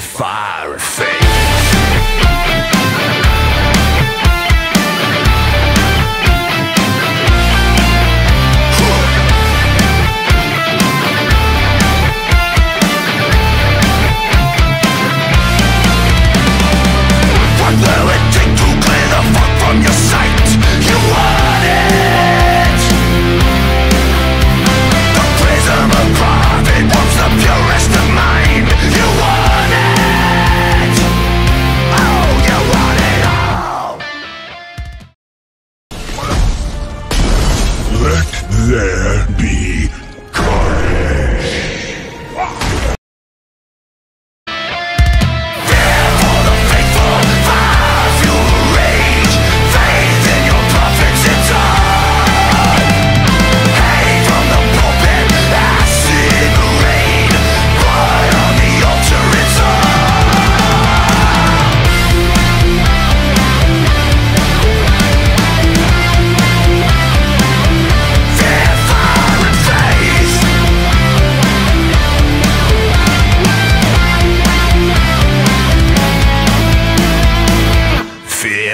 fire and faith.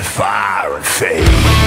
Fire and fade.